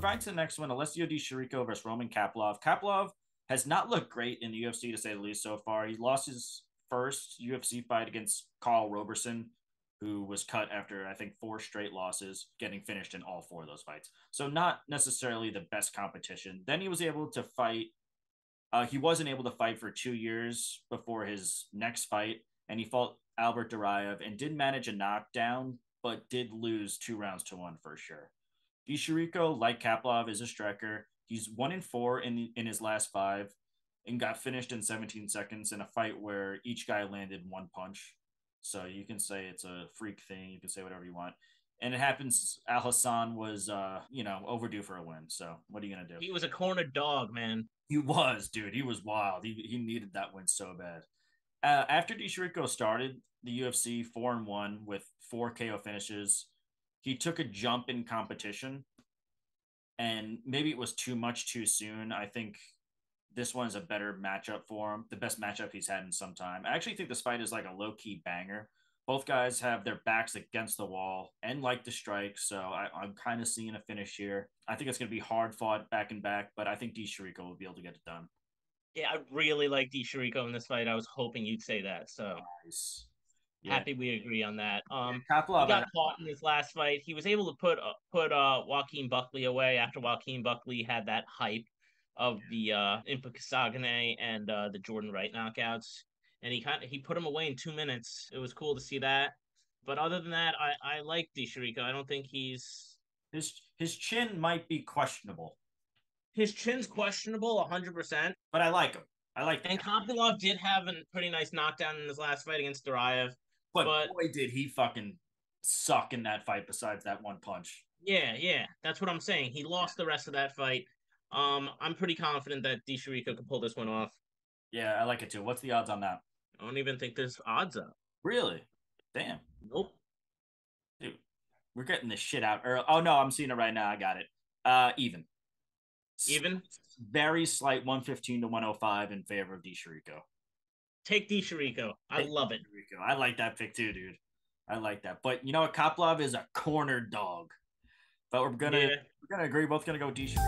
to the next one Alessio Di Chirico versus Roman Kopylov. Kopylov has not looked great in the UFC to say the least so far. He lost his first UFC fight against Karl Roberson, who was cut after I think four straight losses, getting finished in all four of those fights. So not necessarily the best competition. Then he was able to fight. Uh, he wasn't able to fight for two years before his next fight, and he fought Albert Duraev and did manage a knockdown, but did lose two rounds to one for sure. Di Chirico, like Kopylov, is a striker. He's one in four in in his last five, and got finished in 17 seconds in a fight where each guy landed one punch. So you can say it's a freak thing. You can say whatever you want. And it happens. Alhassan was, uh, you know, overdue for a win. So what are you gonna do? He was a corner dog, man. He was, dude. He was wild. He, he needed that win so bad. Uh, after Di started the UFC four and one with four KO finishes, he took a jump in competition, and maybe it was too much too soon. I think this one's a better matchup for him, the best matchup he's had in some time. I actually think this fight is like a low key banger. Both guys have their backs against the wall and like to strike, so I, am kind of seeing a finish here. I think it's going to be hard fought back and back, but I think Chirico will be able to get it done. Yeah, I really like Chirico in this fight. I was hoping you'd say that. So nice. Yeah. Happy we agree on that. Um, yeah, he got caught in his last fight. He was able to put uh, put uh Joaquin Buckley away after Joaquin Buckley had that hype of the uh Kasanganay and uh the Jordan Wright knockouts, and he kind of he put him away in two minutes. It was cool to see that. But other than that, I I like Di I don't think he's his his chin might be questionable. His chin's questionable, hundred percent. But I like him. I like. And Kopylov did have a pretty nice knockdown in his last fight against Duraev. But, but boy, did he fucking suck in that fight. Besides that one punch. Yeah, yeah, that's what I'm saying. He lost the rest of that fight. Um, I'm pretty confident that Di can pull this one off. Yeah, I like it too. What's the odds on that? I don't even think there's odds up. Really? Damn. Nope. Dude, we're getting this shit out early. Oh no, I'm seeing it right now. I got it. Uh, even. Even. Very slight 115 to 105 in favor of Di. Take Chirico. I Take love it. Chirico. I like that pick too, dude. I like that. But you know what? Kopylov is a corner dog. But we're gonna yeah. we're gonna agree. We're Both gonna go Chirico.